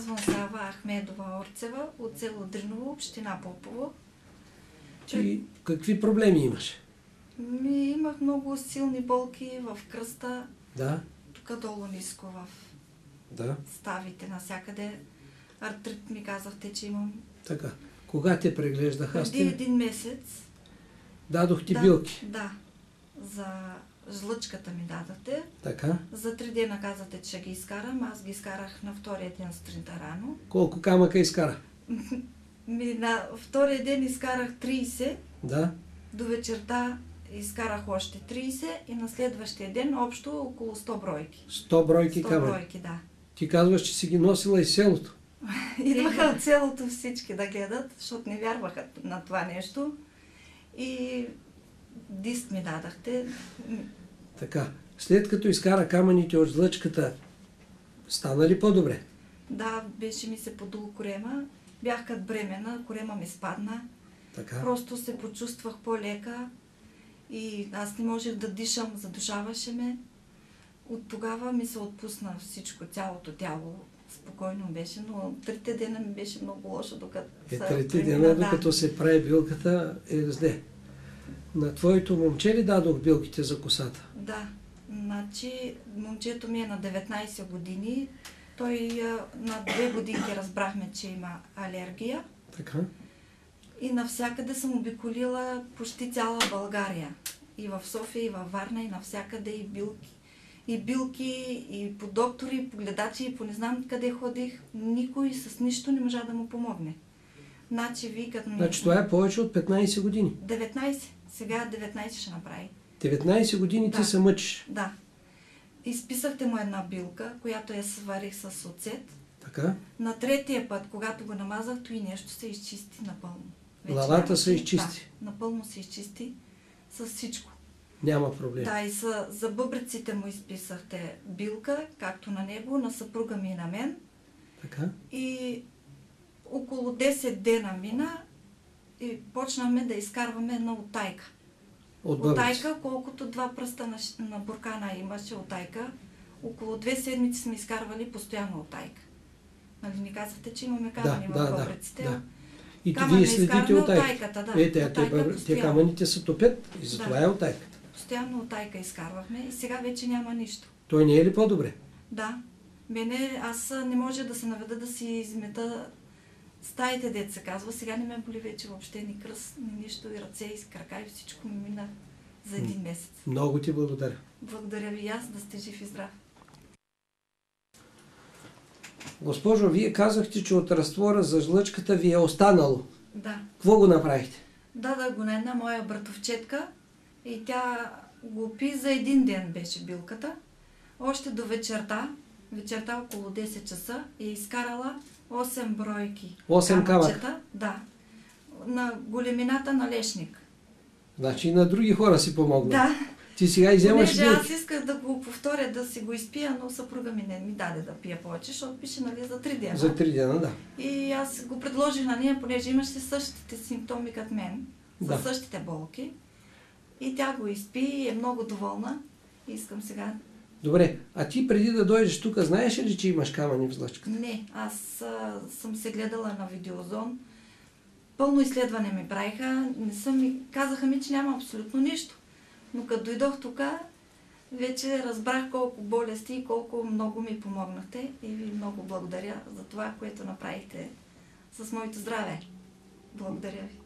казвам Сава Ахмедова Орцева от село Дриново, община Попово. Ти какви проблеми имаш? Ми, имах много силни болки в кръста, Да, тук долу ниско в да, ставите навсякъде. Артрит ми казахте, че имам. така. Кога те преглеждаха? Преди един месец. дадох ти да, билки. Да. За жлъчката ми дадахте. Така. За три дена казахте, че ще ги изкарам. Аз ги изкарах на втория ден сутринта рано. Колко камъка изкара? Ми, на втория ден изкарах 30, Да. до вечерта изкарах още 30 и на следващия ден общо около 100 бройки. 100 бройки 100 камък. бройки, да. Ти казваш, че си ги носила из селото. Идваха от селото всички да гледат, защото не вярваха на това нещо. И диск ми дадахте. Така. След като изкара камъните от жлъчката, стана ли по-добре? Да, беше ми се подул корема. Бях като бремена, корема ми спадна. Така. Просто се почувствах по-лека и аз не можех да дишам, задушаваше ме. От тогава ми се отпусна всичко, цялото тяло. Спокойно беше, но трите дена ми беше много лошо, докато Е, премина, дена, да. докато се прави билката, е зле. На твоето момче ли дадох билките за косата? Да, значи момчето ми е на 19 години. Той а, на две годинки разбрахме, че има алергия. Така. И навсякъде съм обиколила почти цяла България. И в София, и във Варна, и навсякъде, и билки. И билки, и по доктори, и по гледачи, и по не знам къде ходих. Никой с нищо не можа да му помогне. Значи викат ми... Значи това е повече от 15 години. 19. Сега 19 ще направи. 19 години Да. ти се мъчиш. Да. Изписахте му една билка, която я сварих с оцет. Така. На третия път, когато го намазах, и нещо се изчисти напълно. Главата няма- се изчисти. Да, напълно се изчисти с всичко. Няма проблем. Да, и за, за бъбреците му изписахте билка, както на него, на съпруга ми и на мен. Така. И около 10 дена мина и почнахме да изкарваме една отайка. От. Отайка, колкото два пръста на, на буркана имаше отайка. Около две седмици сме изкарвали постоянно отайка. Нали ни казахте, че имаме камъни Да, в да, да, бъбреците? да. И вие следите отайката, да. Е, те, те, те камъните се топят и затова Да. е от тайката. Постоянно отайка изкарвахме и сега вече няма нищо. Той не е ли по-добре? Да. Мене, аз не може да се наведа да си измета стаите, дет се казва. Сега не ме боли вече въобще ни кръст, ни нищо, и ръце, и крака, и всичко ми мина за един месец. Много ти благодаря. Благодаря ви и аз да сте жив и здрав. Госпожо, вие казахте, че от разтвора за жлъчката ви е останало. Да. Какво го направихте? Дадах го на една моя братовчетка и тя го пи за един ден беше билката. Още до вечерта, вечерта около 10 часа, е изкарала 8 бройки. Осем камъчета, Да. На големината на лешник. Значи и на други хора си помогна. Да. Ти сега иземаш Понеже аз исках да го повторя, да си го изпия, но съпруга ми не ми даде да пия повече, защото пише нали, за 3 дена. За три дена, да. И аз го предложих на нея, понеже имаше същите симптоми като мен, Да. същите болки. И тя го изпи и е много доволна. Искам сега... Добре, а ти преди да дойдеш тук, знаеш ли, че имаш камъни в жлъчката? Не, аз а, съм се гледала на видеозон. Пълно изследване ми правиха. Не съм ми... Казаха ми, че няма абсолютно нищо. Но като дойдох тук, вече разбрах колко болести и колко много ми помогнахте. И ви много благодаря за това, което направихте с моето здраве. Благодаря ви.